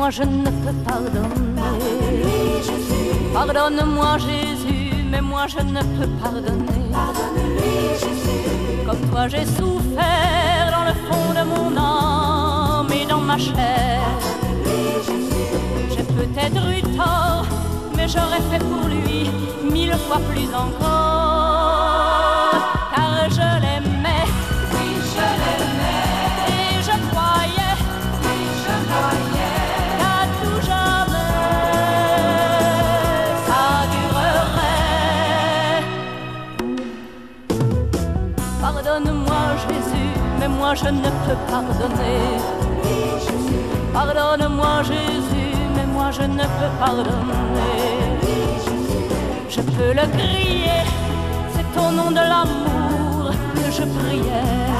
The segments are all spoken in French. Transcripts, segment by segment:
Moi je ne peux pardonner. Pardonne-moi Jésus, mais moi je ne peux pardonner. Comme toi j'ai souffert dans le fond de mon âme et dans ma chair. J'ai peut-être eu tort, mais j'aurais fait pour lui mille fois plus encore. Pardonne-moi Jésus, mais moi je ne peux pardonner. Pardonne-moi Jésus, mais moi je ne peux pardonner. Je peux le crier, c'est au nom de l'amour que je priais.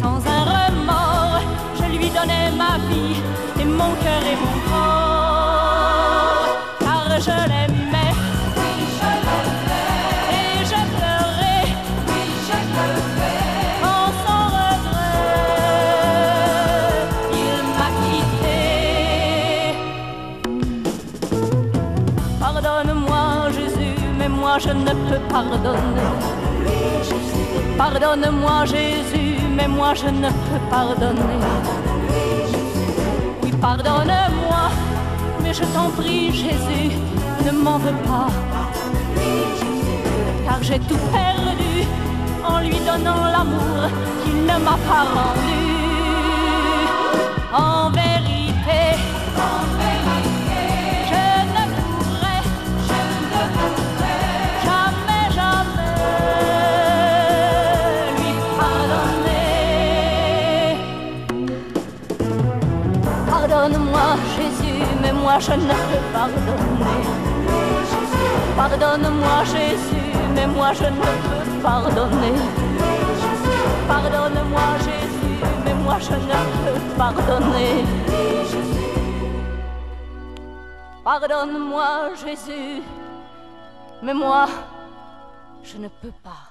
Sans un remords, je lui donnais ma vie je ne peux pardonner. Pardonne-moi Jésus, mais moi je ne peux pardonner. Oui, pardonne-moi, mais je t'en prie Jésus, ne m'en veux pas. Car j'ai tout perdu en lui donnant l'amour qu'il ne m'a pas rendu. Pardonne-moi Jésus, mais moi je ne peux pardonner. Pardonne-moi Jésus, mais moi je ne peux pardonner. Pardonne-moi Jésus, mais moi je ne peux pardonner. Pardonne-moi Jésus, mais moi je ne peux pas.